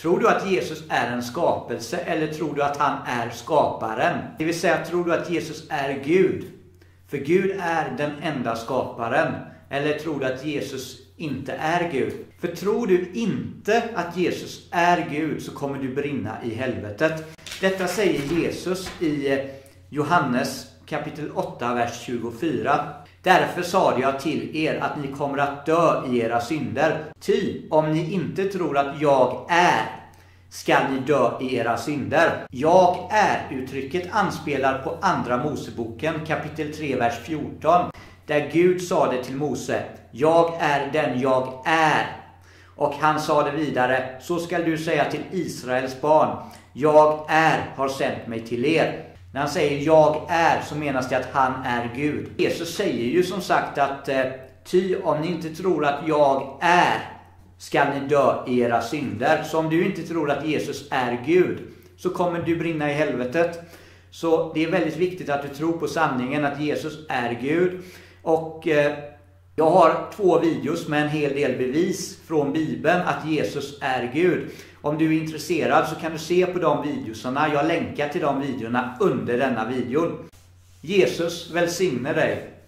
Tror du att Jesus är en skapelse eller tror du att han är skaparen? Det vill säga, tror du att Jesus är Gud? För Gud är den enda skaparen. Eller tror du att Jesus inte är Gud? För tror du inte att Jesus är Gud så kommer du brinna i helvetet. Detta säger Jesus i Johannes kapitel 8, vers 24. Därför sade jag till er att ni kommer att dö i era synder. Ty om ni inte tror att jag är, skall ni dö i era synder. Jag är-uttrycket anspelar på Andra Moseboken kapitel 3, vers 14. Där Gud sade till Mose, jag är den jag är. Och han sade vidare, så skall du säga till Israels barn, jag är har sänt mig till er. När han säger jag är så menas det att han är Gud. Jesus säger ju som sagt att eh, ty om ni inte tror att jag är skall ni dö i era synder. Så om du inte tror att Jesus är Gud så kommer du brinna i helvetet. Så det är väldigt viktigt att du tror på sanningen att Jesus är Gud. Och eh, jag har två videos med en hel del bevis från Bibeln att Jesus är Gud. Om du är intresserad så kan du se på de videorna. Jag länkar till de videorna under denna videon. Jesus välsigne dig.